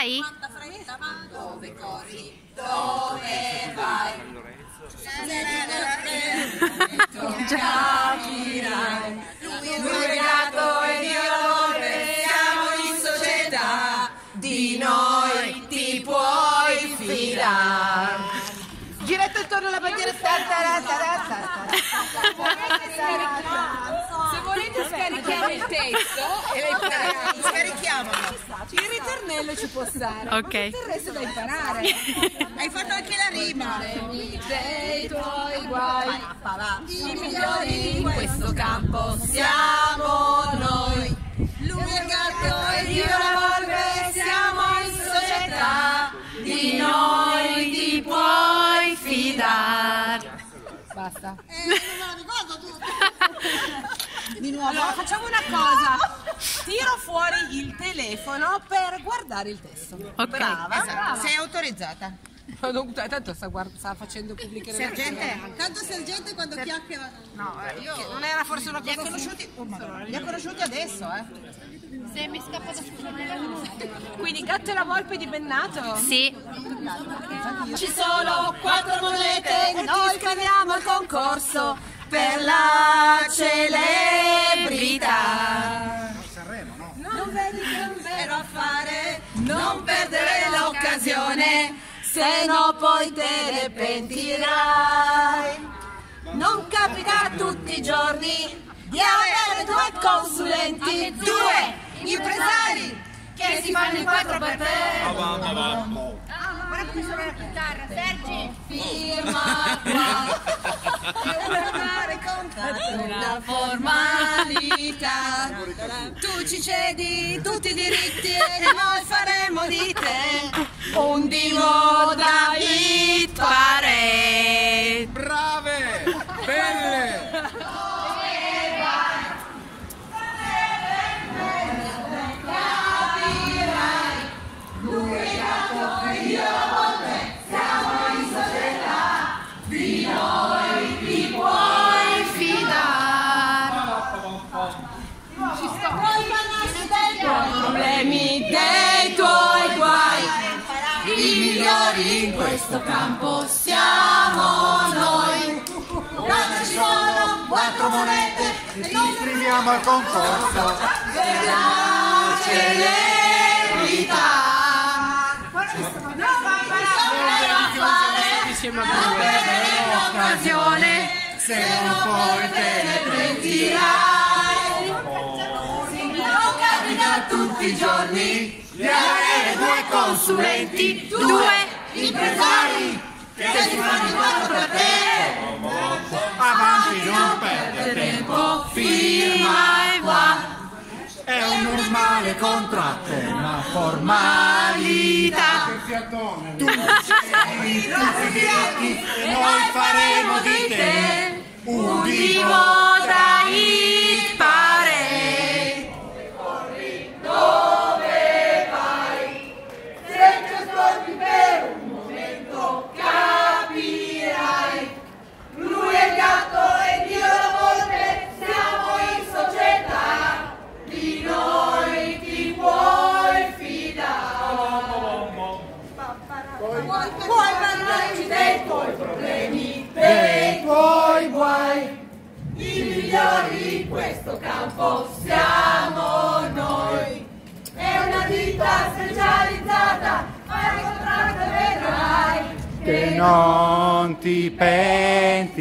vai? Dove corri? Dove vai? Capirai. Lui è gatto e io l'amore, siamo in società. Di noi ti puoi fidare. Girate attorno alla bandiera. Se volete scarichiamo il testo e le Scarichiamolo. il ritornello ci può stare. Ok. Il resto da imparare. Hai fatto anche la rima. Dei tuoi guai. I migliori in questo campo siamo noi. Lui è il gatto e io la volpe, siamo in società. Di noi Basta. Di nuovo. Allora facciamo una cosa. Tiro fuori il telefono per guardare il testo. Ok. Brava. Esatto. Sei autorizzata. Ma non- Tanto sta, guard- sta facendo pubbliche relazioni. Tanto sergente quando chiacchiera. No, io. Che non era forse una Li ha cosa conosciuti, oh, Madonna, li ha conosciuti adesso, eh. Quindi gatto e la volpe di Bennato? Sì. Ci sono quattro monete e noi scriviamo il concorso per la celebrità. Non vedi che è un vero affare, non perdere l'occasione, se no poi te ne pentirai. Non capita tutti i giorni di avere due consulenti, due impresari che si fanno in quattro per te. Firma qua firmare contatto una formalità. Tu ci cedi tutti i diritti e noi faremo di te un divo da hit. Brave! Belle! Migliori in questo campo siamo noi. Quando ci sono quattro monete e noi Iscriviamo al concorso! per la celebrità. Non bisogna fare non perdere l'occasione se non poi te ne pentirai. Non capita tutti i giorni di avere due consulenti, due impresari che si fanno quattro per te. Avanti, non perdere Tempo, firma e qua. È un normale contratto, una Formalità. fiatone! E noi faremo di te un divo da hit Puoi parlarci dei tuoi problemi, dei tuoi guai. I migliori in questo campo siamo noi. È una ditta specializzata, fai contratto vedrai Che non ti pentirai!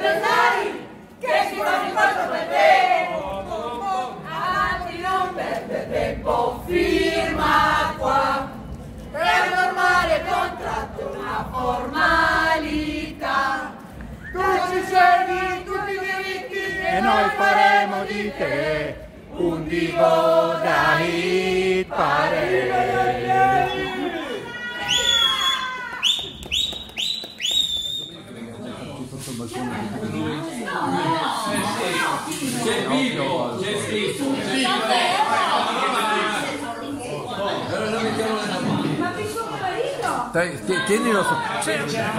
Impresari che si fanno in quattro per te. Avanti, non perdere tempo, firma qua. Un normale contratto, una formalità. Tu ci segui tutti i diritti E noi faremo di te un divo da hit balcone. C'è vivo, c'è scritto. c'è mettiamo C'è Ma ti suo marito? Tienilo su.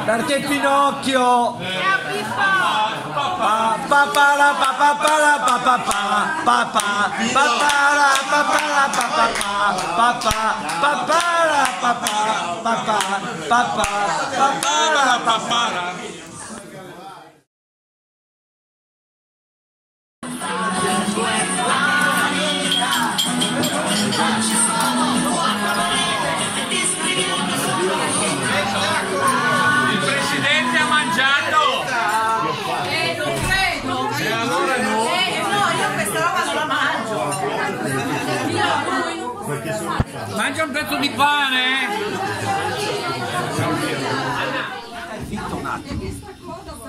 Perché Pinocchio! Papà papà la papà la papà papà papà la papà la papà papà papà la papà papà papà papà la papà Mangia un pezzo di pane!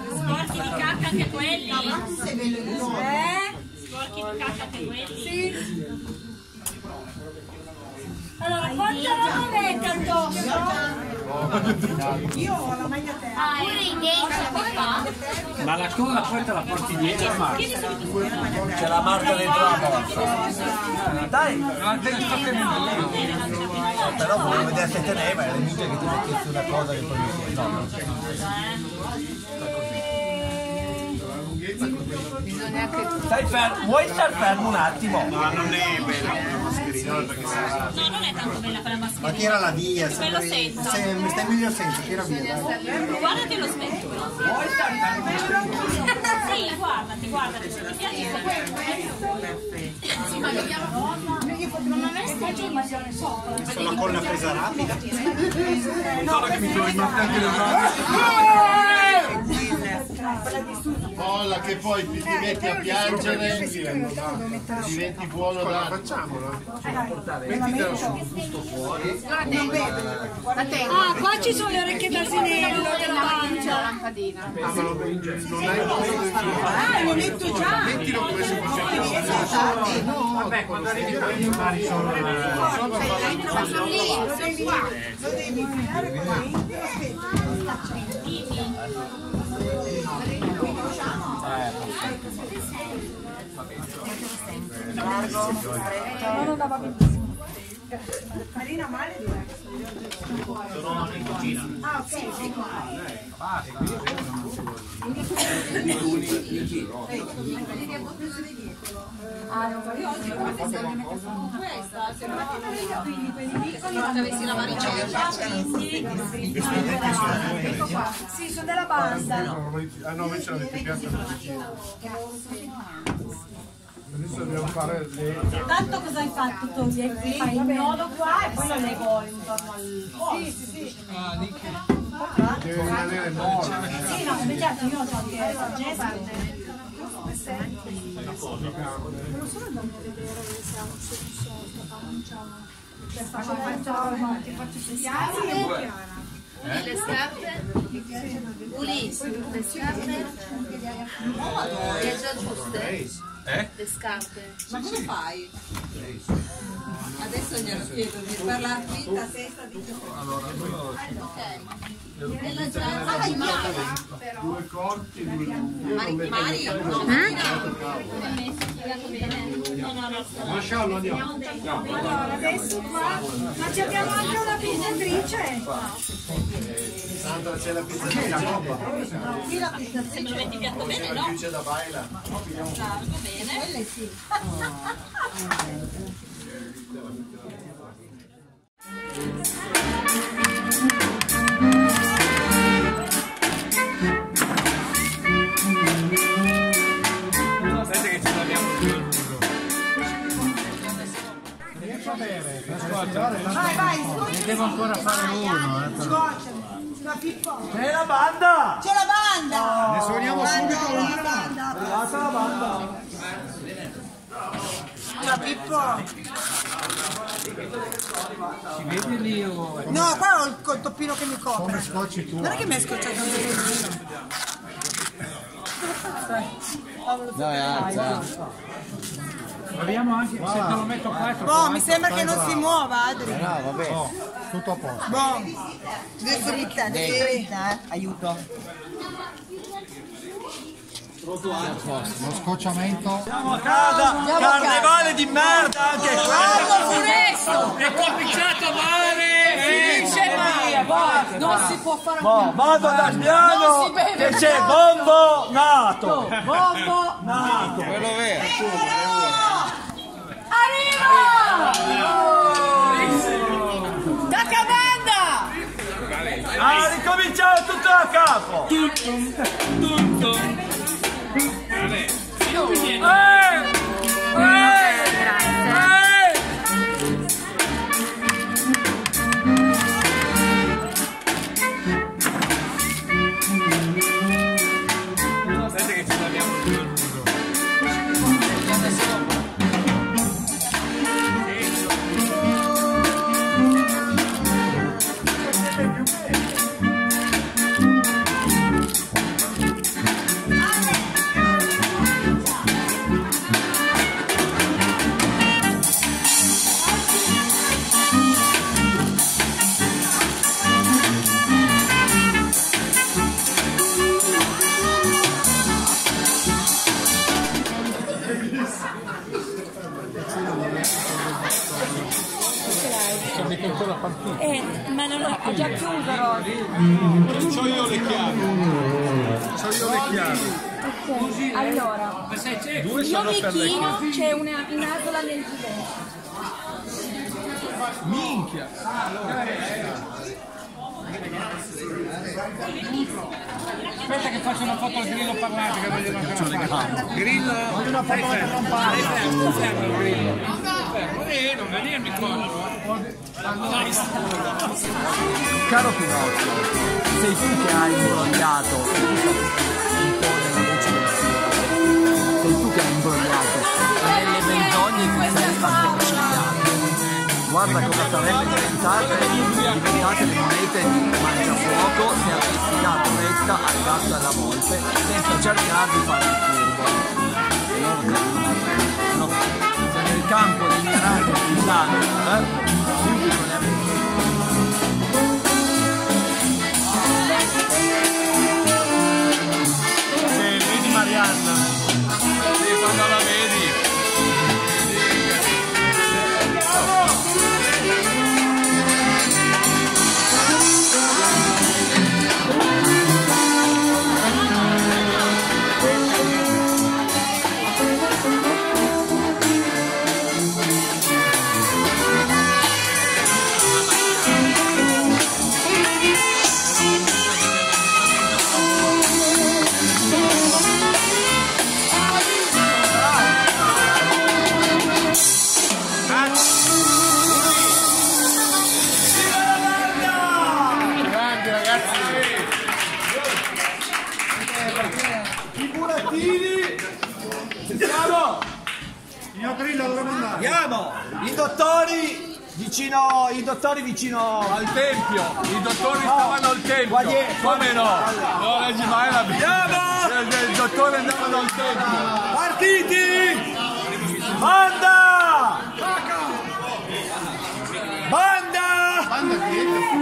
Sporchi di cacca anche quelli? Eh? Sporchi di cacca anche quelli? Sì. Allora, quanta roba mette addosso? Io ho la maglia terra. Ah, pure i denti papà? Ma la coda poi te la porti dietro, Marco. C'è la marca dentro la borsa. Dai, Ma te ne sto tenendo però volevo vedere se teneva, era mica che ti mettessi una cosa che poi mi no, no. Stai fermo, vuoi star fermo un attimo? No, non è bella quella mascherina. No, non è tanto bella quella mascherina. Ma tirala via. Se lo sento. Se, stai meglio senza, tira via. Guardati lo smetto. Vuoi star fermo? Sì, guardati, guardati. Ti piace? Sì, ma vediamo. Sopra. Sono con una presa rapida. Guarda che mi sono ma anche le braccia. Molla che poi ti, ti metti a piangere. Diventi buono da facciamolo mettitelo sul busto fuori. Ah, qua ci sono le orecchie d'asinello della pancia. ah ma lo non hai ah lo metto già. Mettilo come se fosse vabbè quando arrivi a fare. Solo Sono lì. Largo, stretto. No, benissimo. Marina male due. Sono in cucina. Ah, ok. Ah, Basta. Ah, non voglio che sono questa, se no sì, sono della banda. Ah no, invece l'avete piatta la. Adesso dobbiamo fare le... Tanto cosa hai fatto Tosi? Fai il nodo qua e poi lo leggo intorno al... Sì, sì, sì. Ah, deve rimanere morto. Sì, no, aspettate, io ho qualche gesto. Una cosa. Non sono andato a vedere se siamo sotto so, non c'è una. Cioè, faccio non ti faccio studiare. non Le scarpe pulite, non scarpe no, le non giuste. Eh? Le scarpe. Ma come sì. fai? Adesso glielo chiedo di parlare quinta, sesta, di Allora, allora. Ah, ok. Nella giornata di Mara. Due corti, due cuffie. Mario, eh? no, Lascialo, andiamo. Allora, adesso qua, ma ci abbiamo anche una pizzatrice. Sandra, c'è la pizzatrice. Sì, la pizzatrice. Se me lo metti piatto bene, no? C'è la pizzatrice da baila. No, l'abbiamo più. Vai, vai, Ne devo ancora fare uno, eh. Pippo. C'è la banda! C'è la banda! Ne suoniamo subito una. la banda. Arrivata la banda! Ciao Pippo. Si vede lì o... No, qua ho il toppino che mi copre. Come scocci tu? Guarda che mi è scocciato il toppino. Dai, alza! Proviamo anche, se te lo metto qua è Boh, mi sembra che non si muova, Adri. No, vabbè. Tutto a posto. Boh. Dritta, dritta, eh. Aiuto. Lo scocciamento. Siamo a casa, Andiamo carnevale a casa. di merda anche qua. È cominciato a male. Finisce eh, male. Vai, non si può fare Bo, Vado ad Sbiano che c'è Bombo nato. Bombo nato. Quello vero. Arrivo! Da Cabanda! Ha ricominciato tutto da capo! Eh! Imbrogliato nelle menzogne che fatto consigliare. Guarda cosa sarebbe diventate, diventate le monete di Mangiafuoco se avessi dato retta al gatto e alla volpe senza cercare di fare il furbo. E no, se nel campo dei miracoli di sangue, eh, dottori vicino, i dottori vicino Al tempio. I dottori stavano al tempio. Guaglie- Come no? No, leggi mai la Andiamo! Il dottore andavano al tempio. Partiti! Banda! Banda! Banda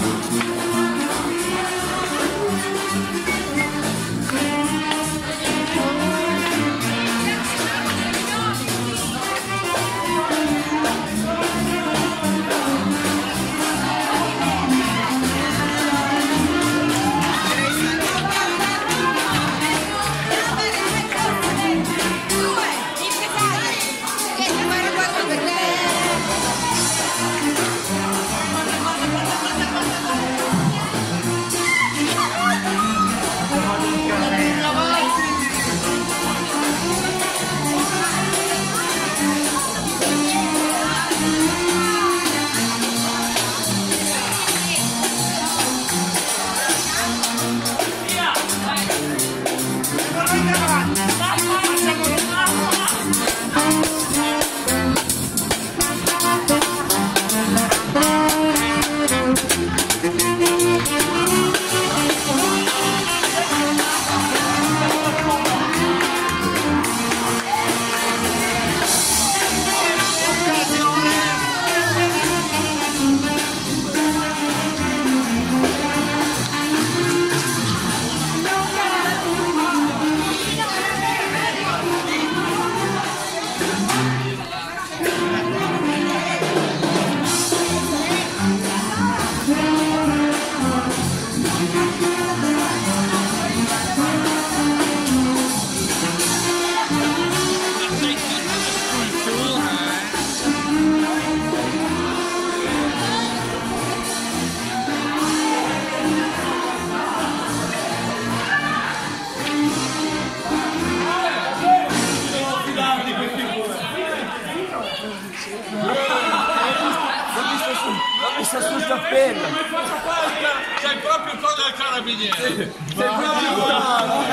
vista sul cappello. Sei proprio cosa del carabiniere. Sei proprio bravo.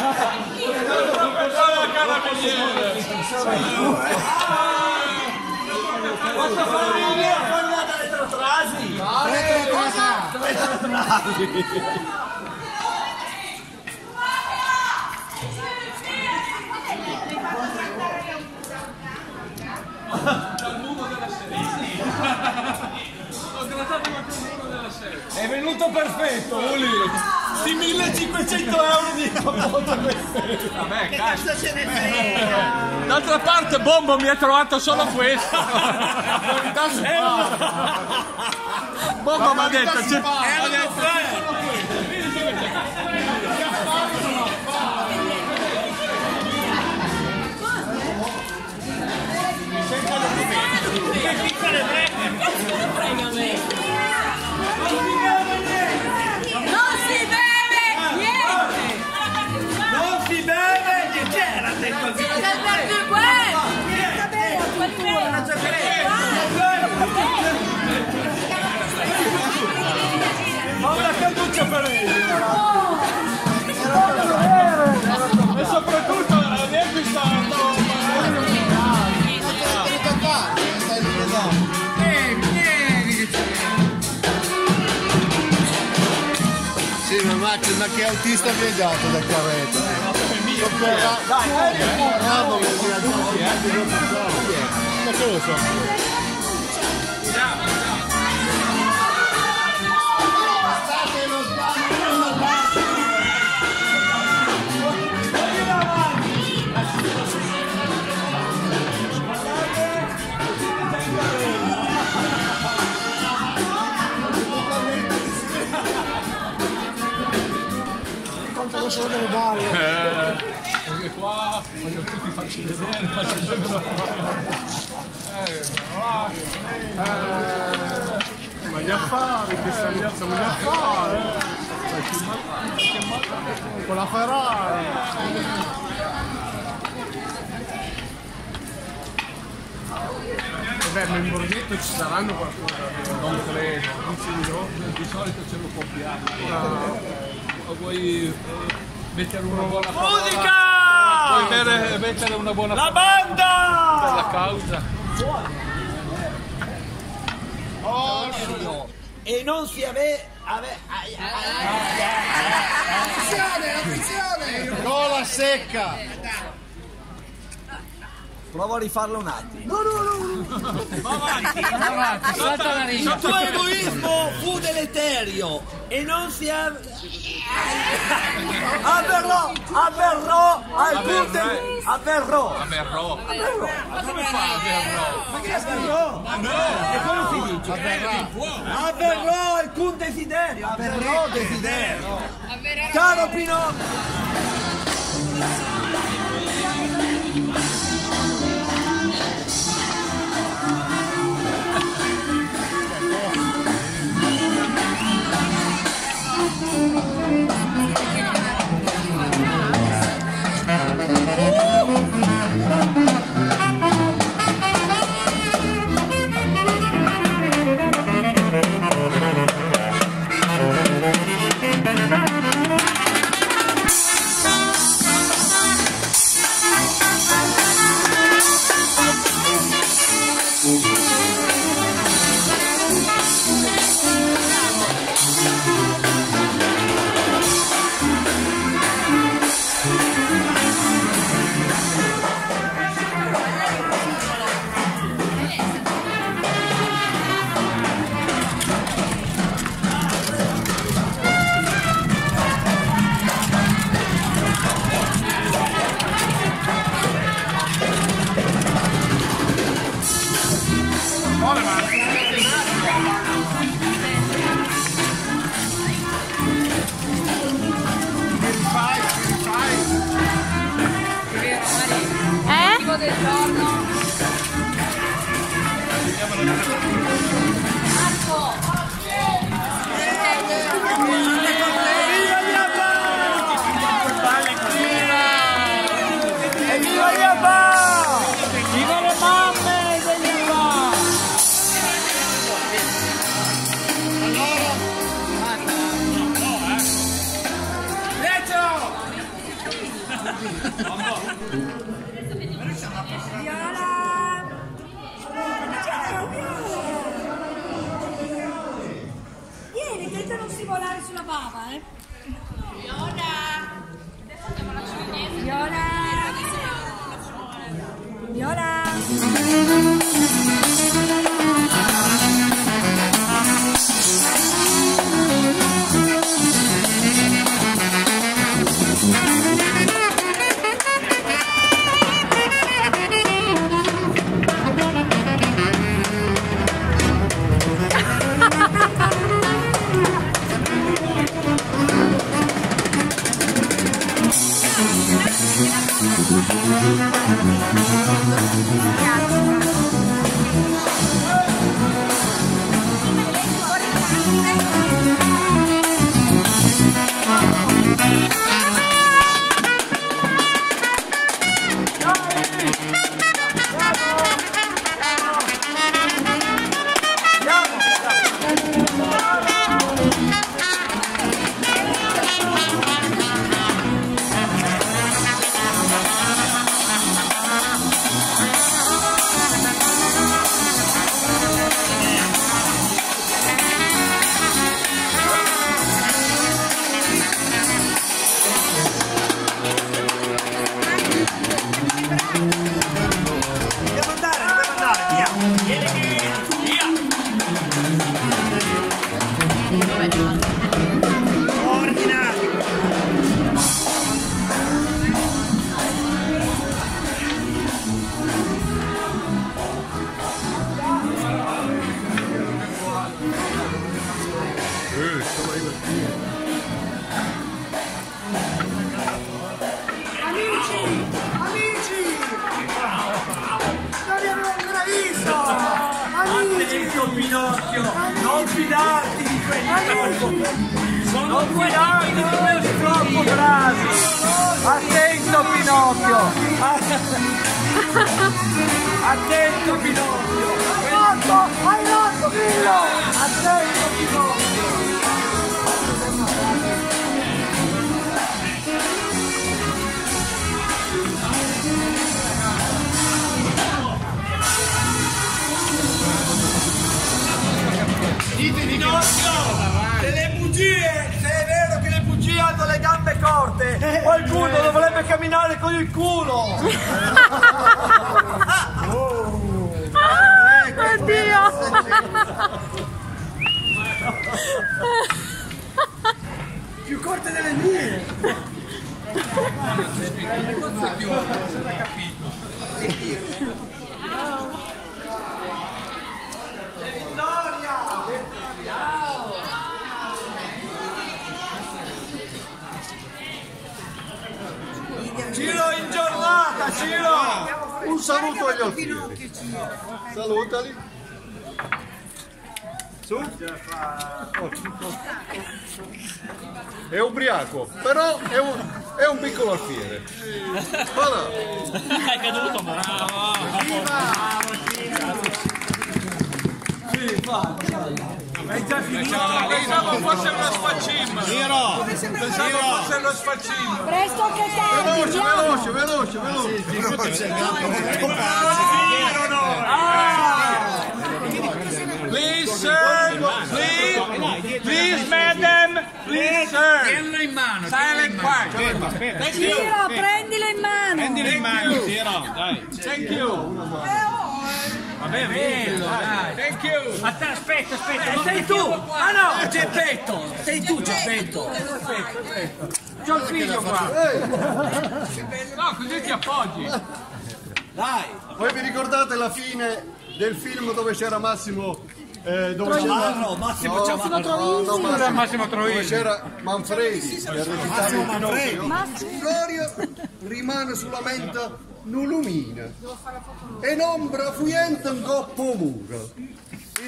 Sei proprio cosa del carabiniere. Posso fare un'idea fuori dalle tratrasi? È venuto perfetto, Uli. Di 1500 euro di capote queste. Vabbè, cazzo. ce ne frega? D'altra parte Bombo mi ha trovato solo questo. Qualità si fa. Bombo mi ha detto, c'è- che autista viaggiato da carretto? Dai, dai, Bravo che ha viaggiato anche dopo Ma che lo so? Contano solo delle balle. Perché qua voglio tutti farci vedere, faccio vedere. Ma gli affari, che sta gli affari, gli affari. Con la Ferrari. Vabbè, ma in Borghetto ci saranno qualcosa, non credo. Di solito ce lo compriamo. O vuoi eh, mettere una buona parola? Musica! Vuoi mettere una buona La parola per banda! la causa? E non si ave... ave Attenzione, attenzione! Gola secca! Provo a rifarlo un attimo. Salta la riga. Il tuo egoismo fu deleterio e non si è... Avverrò, avverrò al punto... Avverrò. Averrò. Come fa Averrò? Ma che avverrò? E come si dice? Avverrà. Avverrò alcun desiderio. Avverrò desiderio. Caro Pinocchio. Eh. Qualcuno dovrebbe camminare con il culo! Più corte delle mie! Ciro in giornata, Ciro! Un saluto agli alfieri. Salutali. Su. È ubriaco, però è un, è un piccolo alfiere. Voilà. È caduto, È già finito! Pensavo fosse uno sfaccimma! Ciro! Pensavo fosse uno sfaccimma! Presto che tardi, Veloce, veloce, veloce, veloce. Please, sir! Please! Please, madam! Please, sir! Tienilo in mano! Silent prendilo in mano. Prendilo in mano, Ciro! Dai! Thank you! Vabbè, vieni, dai! Thank you! Aspetta, aspetta, aspetta! E sei tu! Ah no, Geppetto! Sei tu, Geppetto! C'ho il figlio qua! No, così ti appoggi! Dai! Voi vi ricordate la fine del film dove c'era Massimo? Eh, dove c'era no, Massimo No, Ciavarro. no, no, Massimo, Massimo dove Troisi! c'era Manfredi recitava il Pinocchio. Gloria rimane solamente una lumina e un'ombra fuyente in coppo muro.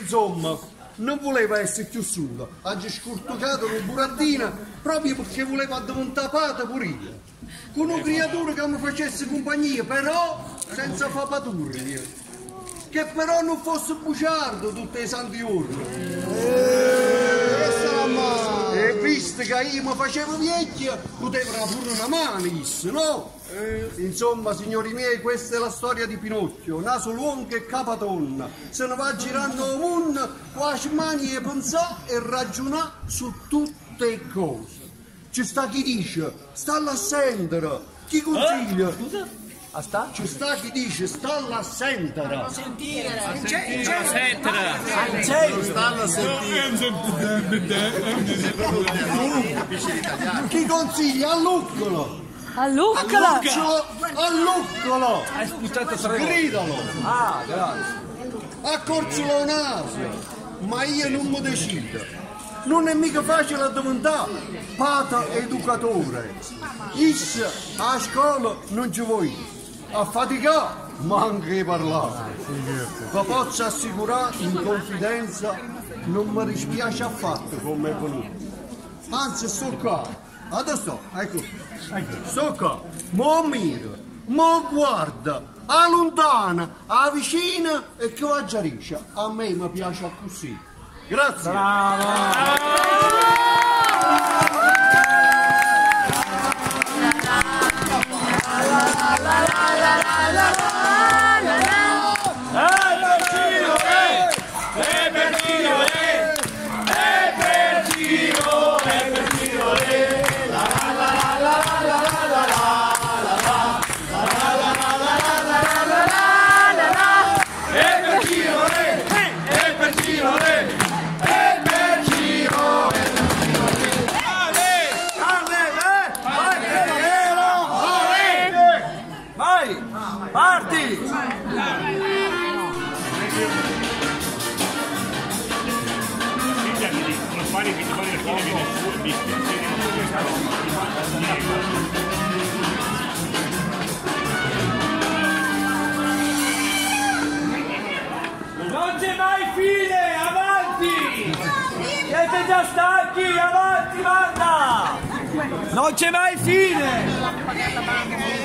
Insomma, non voleva essere più sola, ha scurtucato una buratina proprio perché voleva diventare pata pure io. Con una creatura che mi facesse compagnia, però senza fa paturri. Che però non fosse bugiardo tutte le santi giorni. E visto che io mi facevo vecchia, poteva pure una mano, isso, no? Insomma, signori miei, questa è la storia di Pinocchio, naso lungo e capatonna. Se ne va girando mondo, quasi mani e pensare e ragionare su tutte le cose. Ci sta chi dice, sta alla sentera, chi consiglia? Eh? Scusa? A sta? Ci sta chi dice, sta alla sentera. Stanno a sentire. Chi consiglia? Alluccolo. A Luccola! Alluccolo. Hai sputato tre volte. Gridalo. Ah, grazie. accorzolo il naso, ma io non mi decido. Non è mica facile a diventare pata educatore. Is a scuola non ci vuoi, a faticare manca di parlare. Ma posso assicurare in confidenza, non mi dispiace affatto come è venuto. Anzi, sto qua, adesso, ecco, sto qua, mo miro, mo guarda, allontana, avvicina e che aggiarisce. A me mi piace così. Grazie. Vai! Già stanchi, avanti, banda! Non c'è mai fine!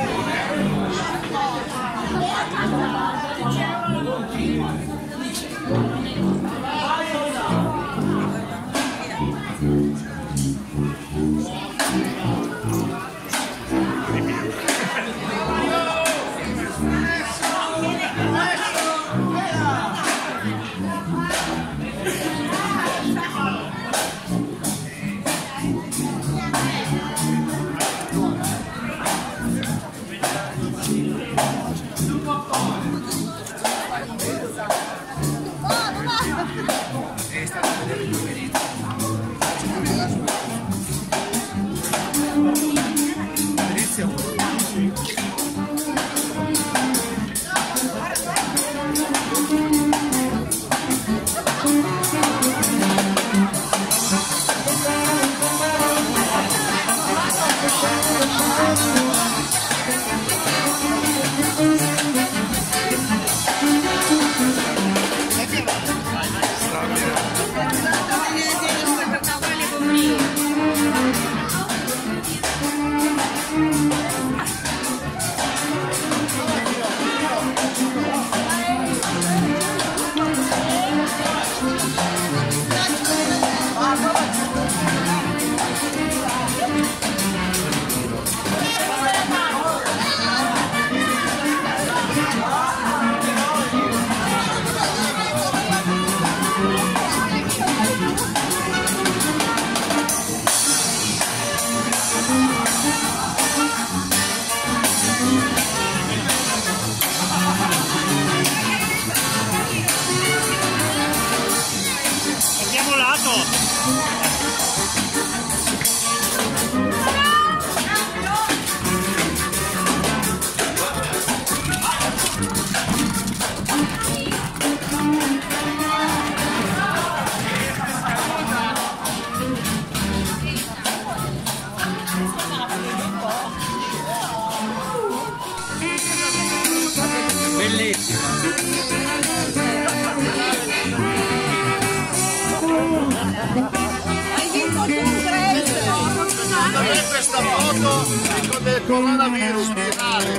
Del coronavirus virale?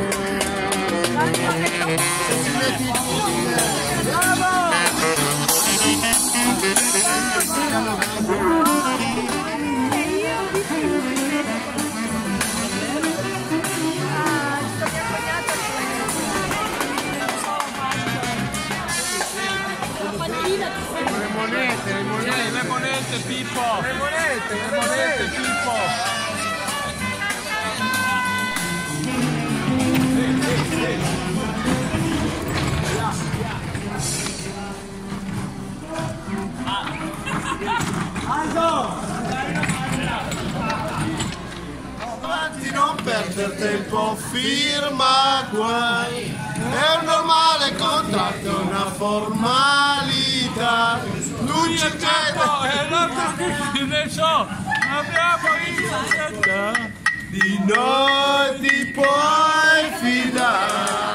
Se si mette in Le monete, le monete, le monete! monete Pippo! Le monete, le monete Pippo! Avanti, non perdere tempo, firma guai. È un normale contratto, è una formalità. Non ci Pippo è l'altro adesso abbiamo il Di noi ti puoi fidare.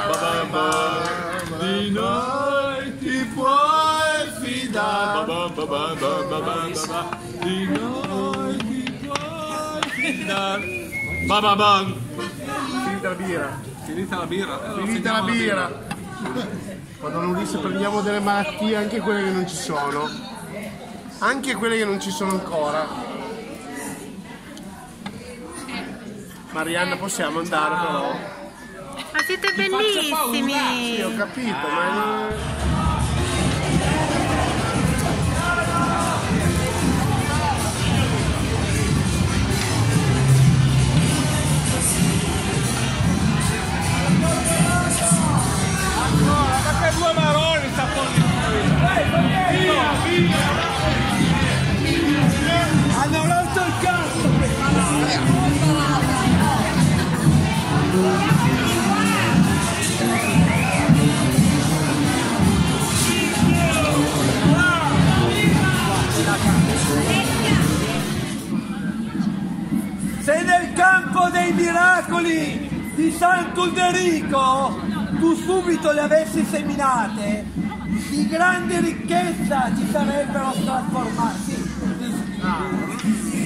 Di noi ti puoi fidare. Bababam. Finita la birra. Finita la birra. allora Finita la birra. Quando non disse prendiamo delle malattie, anche quelle che non ci sono. Anche quelle che non ci sono ancora. Marianna possiamo andare però. Ma siete Sì, bellissimi! ho capito, ma. Maroni sta via! Hanno rotto il cazzo! Se nel campo dei miracoli di Sant'Ulderico tu subito le avessi seminate, di grande ricchezza ci sarebbero trasformati.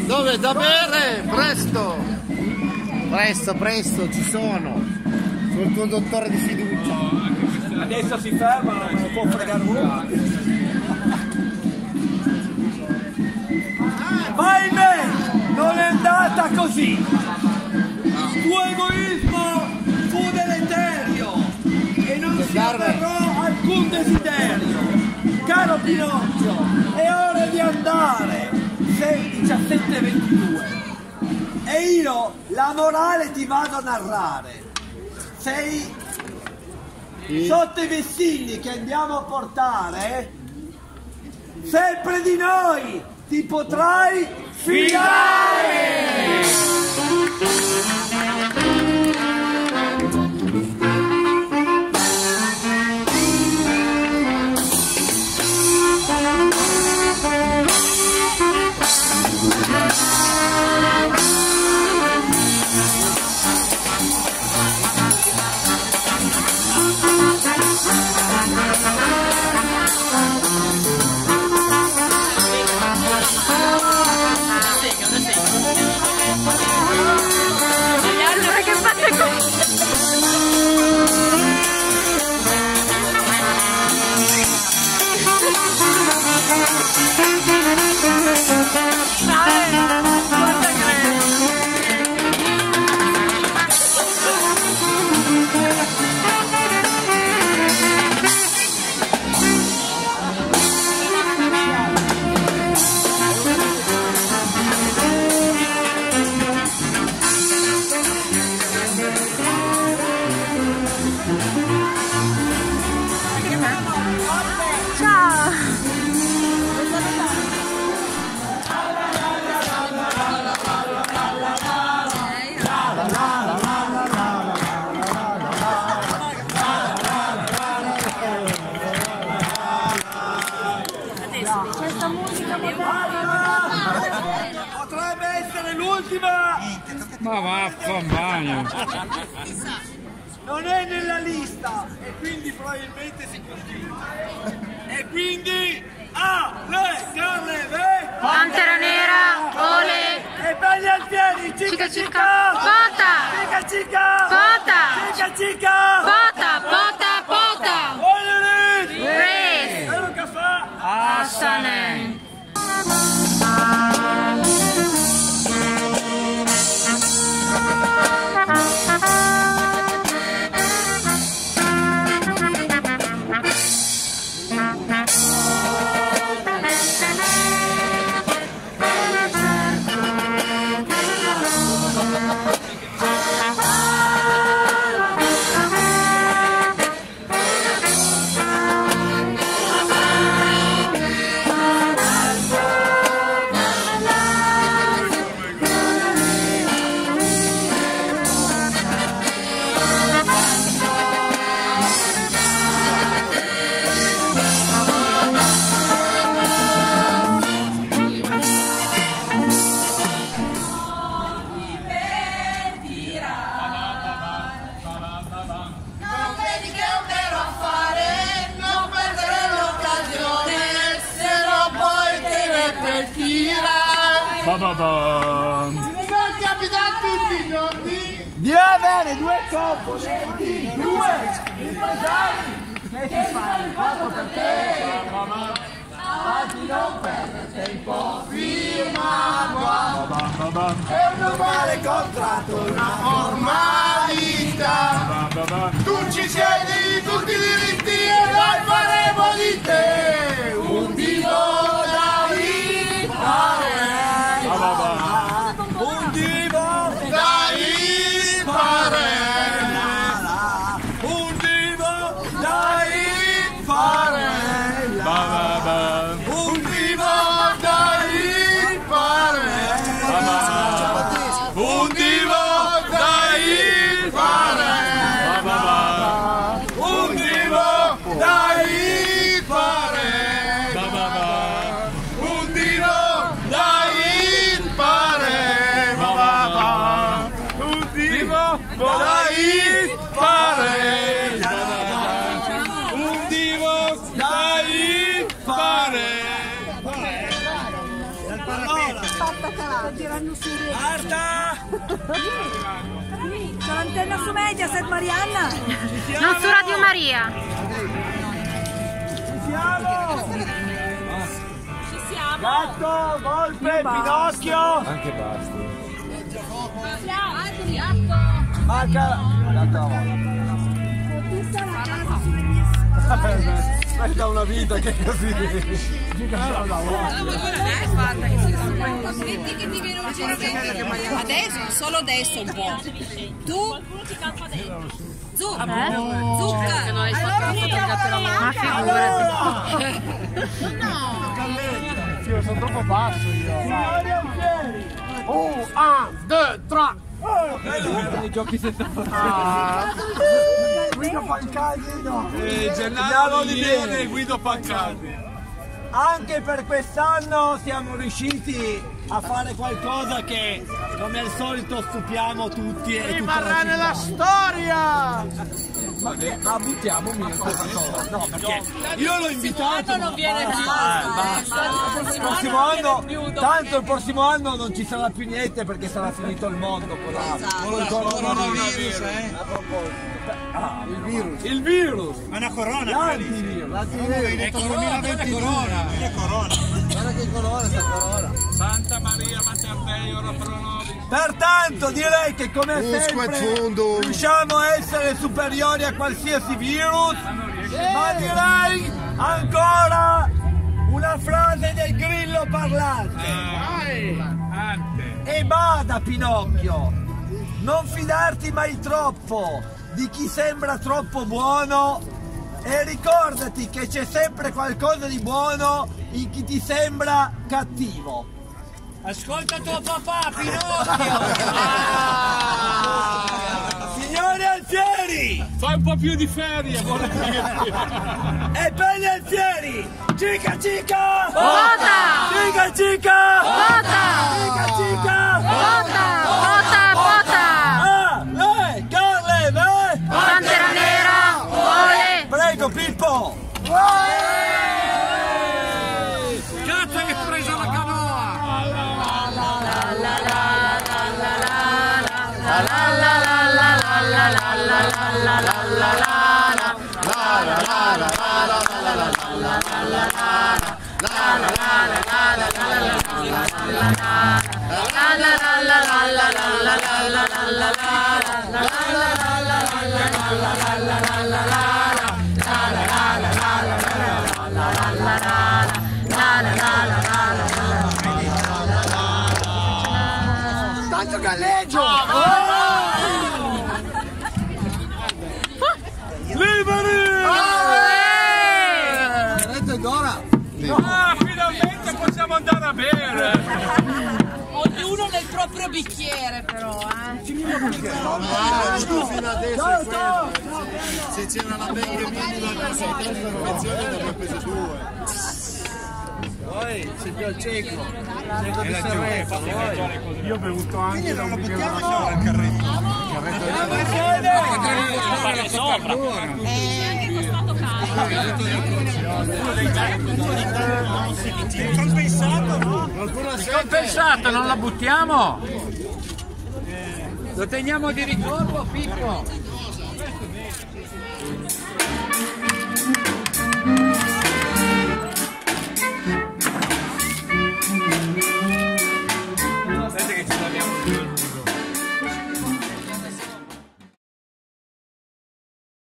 Dove? Da bere? Presto! Presto, presto, ci sono. Sono il tuo dottore di fiducia. Adesso si fermano, non può fregare uno. Ma ahimè, non è andata così. Il tuo egoismo fu deleterio non si avverrò alcun desiderio. Caro Pinocchio, è ora di andare. Sei 17.22 e io la morale ti vado a narrare. Sei sotto i vessilli che andiamo a portare, sempre di noi ti potrai fidare! Pantera nera, ole! E belli alfieri, cica Cica, cica! cica! Cica cica! Bota! Cica cica! Bota, bota, bota! Oilerit! Race! E un caffè! Assanen! Deve avere due componenti, due riposati che si fanno quattro per te. Avanti non perdere tempo, firma qua. È un normale contratto, una formalità. Tu ci siedi tutti i diritti e noi faremo di te su Mediaset, Marianna! Non su Radio Maria. Ci siamo! Gatto, volpe, Pinocchio! Anche basta. Manca l'altra volta. Aspetta una vita che così. Senti che ti viene un Adesso, solo adesso un po'. Tu? Zucca. Zucca. Ma figurati. Io sono troppo basso io. Signori! Un, due, tre. I giochi senza Guido Pancaldi no! Gennaro di Viene e Guido Pancaldi. Anche per quest'anno siamo riusciti a fare qualcosa che come al solito stupiamo tutti e Rimarrà la nella storia. Ma buttiamo via questa cosa. No, perché io l'ho invitato. non viene ma- più. basta. Il prossimo anno, tanto il prossimo anno non ci sarà più niente perché sarà finito il mondo con la il coronavirus. A proposito. Ah, il virus. Il virus. Ma è una corona. L'antivirus. È corona, è corona. È corona. Guarda che colore sta corona. Santa Maria Mater Dei, ora pro nobis. Pertanto direi che come sempre riusciamo a essere superiori a qualsiasi virus, ma direi ancora una frase del grillo parlante. Ante. E bada Pinocchio, non fidarti mai troppo di chi sembra troppo buono e ricordati che c'è sempre qualcosa di buono in chi ti sembra cattivo. Ascolta tuo papà, Pinocchio. Signori alfieri! Fai un po' più di ferie, vuole dire. E per gli alfieri! Cica cica! Vota! Cica cica! Vota! Cica cica! Tanto galleggio! Oh, andare a bere. Ognuno nel proprio bicchiere però, eh. Fino adesso è. Se c'era la benga minima sei testa convenzione ne abbiamo prese due. Poi c'è più al cieco, cieco di Sanremo, poi. Io ho bevuto anche da un bicchiere Andiamo insieme! È anche costato caro. Compensato, non la buttiamo? Lo teniamo di ricordo, Pippo?